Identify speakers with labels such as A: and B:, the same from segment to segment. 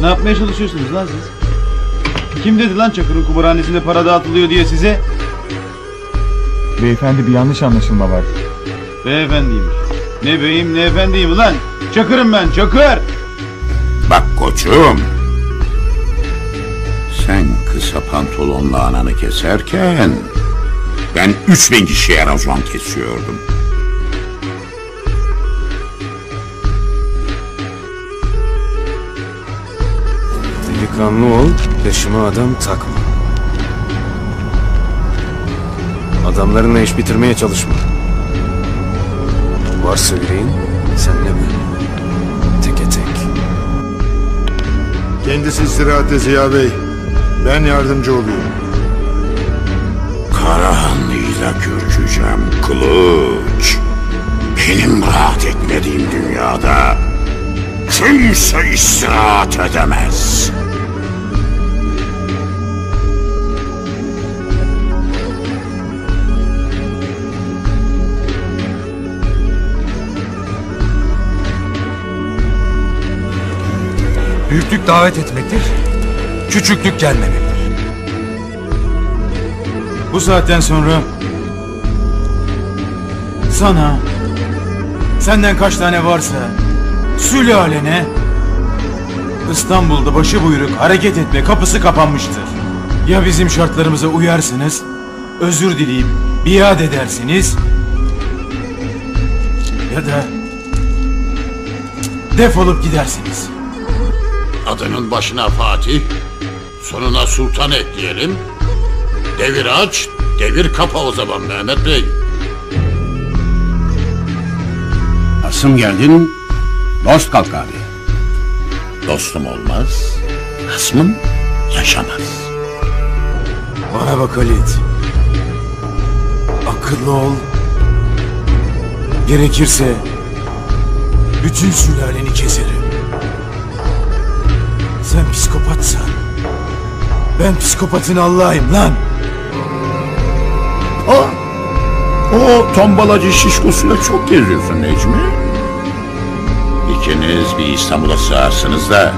A: Ne yapmaya çalışıyorsunuz lan siz? Kim dedi lan Çakır'ın kumarhanesinde para dağıtılıyor diye size?
B: Beyefendi bir yanlış anlaşılma var.
A: Beyefendiymiş. Ne beyim ne efendiyim lan? Çakır'ım ben Çakır.
C: Bak koçum. Sen kısa pantolonla ananı keserken ben 3000 kişiye racon kesiyordum.
D: Delikanlı ol, peşime adam takma. Adamlarınla iş bitirmeye çalışma. Varsa yüreğin, senle ben. Teke tek.
E: Kendisi istirahatte Ziya Bey. Ben yardımcı oluyorum.
C: Karahanlı'yla görüşeceğim kılıç. Benim rahat etmediğim dünyada kimse istirahat edemez.
F: Büyüklük davet etmektir. Küçüklük gelmemektir.
A: Bu saatten sonra sana senden kaç tane varsa sülalene İstanbul'da başı buyruk hareket etme kapısı kapanmıştır. Ya bizim şartlarımıza uyarsınız, özür dileyip biat edersiniz ya da defolup gidersiniz.
C: Adının başına Fatih, sonuna Sultan ekleyelim. Devir aç, devir kapa o zaman Mehmet Bey. Asım geldin, dost kalk abi. Dostum olmaz, hasmım yaşamaz.
A: Bana bak Halit. Akıllı ol. Gerekirse bütün sülaleni keserim. Sen psikopatsan ben psikopatın Allah'ıyım lan.
C: O, o tombalacı şişkosuyla çok geziyorsun Necmi. İkiniz bir İstanbul'a sığarsınız da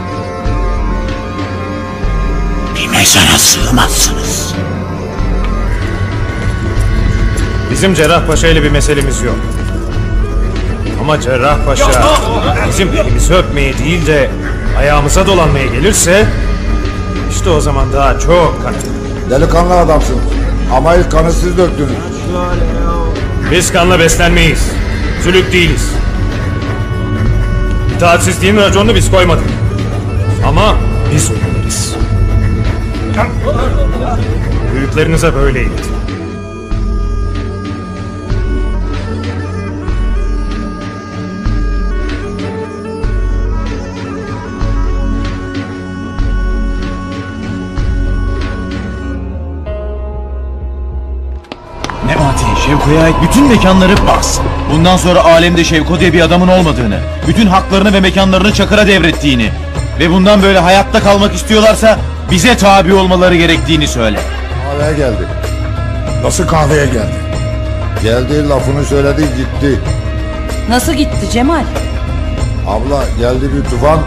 C: bir mezara sığmazsınız.
D: Bizim Cerrahpaşa ile bir meselemiz yok. Ama Cerrahpaşa bizim elimizi öpmeye değil de ayağımıza dolanmaya gelirse işte o zaman daha çok kan.
E: Delikanlı adamsın. Ama ilk kanı siz döktünüz.
D: Biz kanla beslenmeyiz. Sülük değiliz. İtaatsizliğin raconunu biz koymadık. Ama biz uyarız. Büyüklerinize böyle
A: Şevko'ya ait bütün mekanları bas. Bundan sonra alemde Şevko diye bir adamın olmadığını, bütün haklarını ve mekanlarını Çakır'a devrettiğini ve bundan böyle hayatta kalmak istiyorlarsa bize tabi olmaları gerektiğini söyle.
E: Kahveye geldi. Nasıl kahveye geldi? Geldi lafını söyledi gitti.
G: Nasıl gitti Cemal?
E: Abla geldi bir tufan,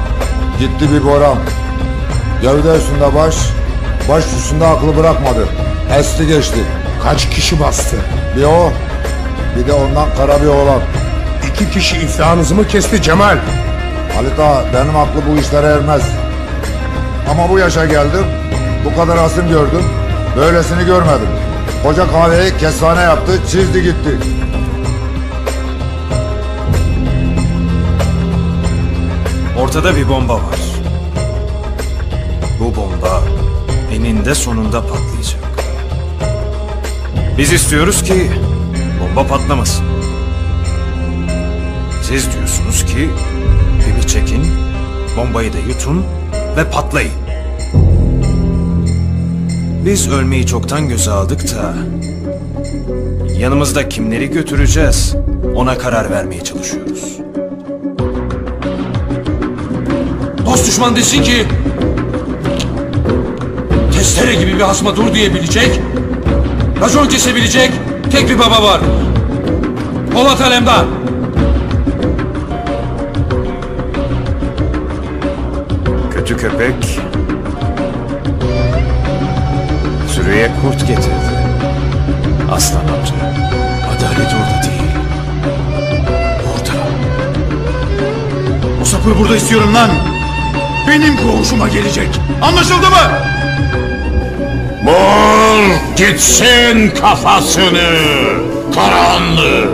E: gitti bir boran. Gövde üstünde baş, baş üstünde aklı bırakmadı. Esti geçti.
H: Kaç kişi bastı?
E: Bir o, bir de ondan kara bir oğlan.
H: İki kişi iflahınızı mı kesti Cemal?
E: Halit ağa benim aklı bu işlere ermez. Ama bu yaşa geldim, bu kadar asım gördüm, böylesini görmedim. Koca kahveyi kestane yaptı, çizdi gitti.
D: Ortada bir bomba var. Bu bomba eninde sonunda patlayacak. Biz istiyoruz ki bomba patlamasın. Siz diyorsunuz ki pimi çekin, bombayı da yutun ve patlayın. Biz ölmeyi çoktan göze aldık da yanımızda kimleri götüreceğiz ona karar vermeye çalışıyoruz.
F: Dost düşman desin ki testere gibi bir hasma dur diyebilecek, racon kesebilecek tek bir baba var. Polat Alemdar.
D: Kötü köpek sürüye kurt getirdi. Aslan amca.
A: Adalet orada değil. Orada. O sapığı burada istiyorum lan. Benim koğuşuma gelecek. Anlaşıldı mı?
C: Bul gitsin kafasını. Karanlı.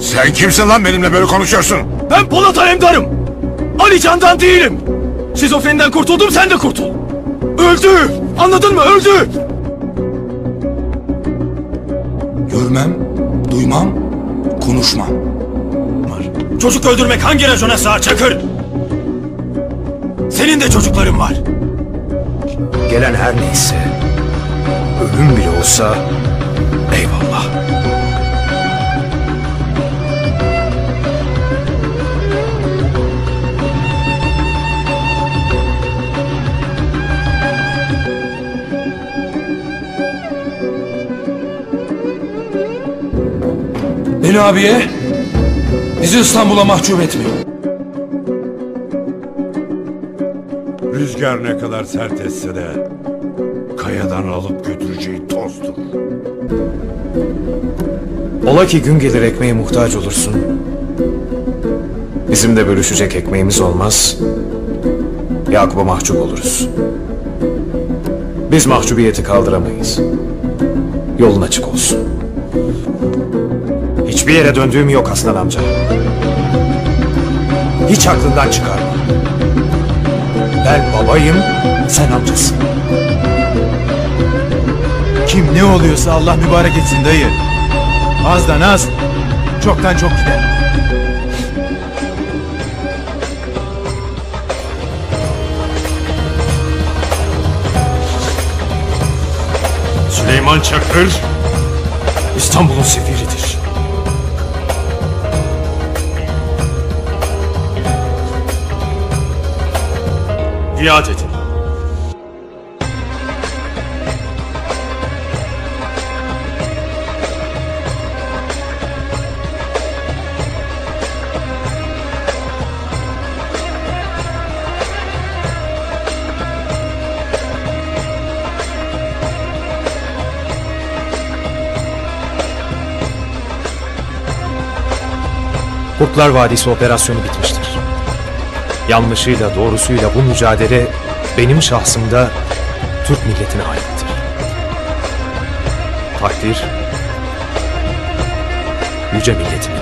H: Sen kimsin lan benimle böyle konuşuyorsun?
B: Ben Polat Alemdar'ım. Ali Can'dan değilim. Şizofreniden kurtuldum sen de kurtul. Öldü. Anladın mı? Öldü.
H: Görmem, duymam, konuşmam.
B: Çocuk öldürmek hangi racona sığar Çakır? Senin de çocukların var.
D: Gelen her neyse ölüm bile olsa eyvallah.
F: Beni abiye, bizi İstanbul'a mahcup etmiyor.
H: Rüzgar ne kadar sert etse de kayadan alıp götüreceği tozdur.
D: Ola ki gün gelir ekmeğe muhtaç olursun. Bizim de bölüşecek ekmeğimiz olmaz. Yakup'a mahcup oluruz. Biz mahcubiyeti kaldıramayız. Yolun açık olsun. Hiçbir yere döndüğüm yok Aslan amca. Hiç aklından çıkarma. Ben babayım, sen amcasın.
A: Kim ne oluyorsa Allah mübarek etsin dayı. Azdan az, çoktan çok gider.
B: Süleyman Çakır İstanbul'un sefiridir. Biat edin.
D: Kurtlar Vadisi operasyonu bitmiştir. Yanlışıyla doğrusuyla bu mücadele benim şahsımda Türk milletine aittir. Takdir yüce milletimin.